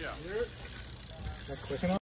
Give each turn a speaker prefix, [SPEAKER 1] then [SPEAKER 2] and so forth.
[SPEAKER 1] Yeah.
[SPEAKER 2] Is that quick enough?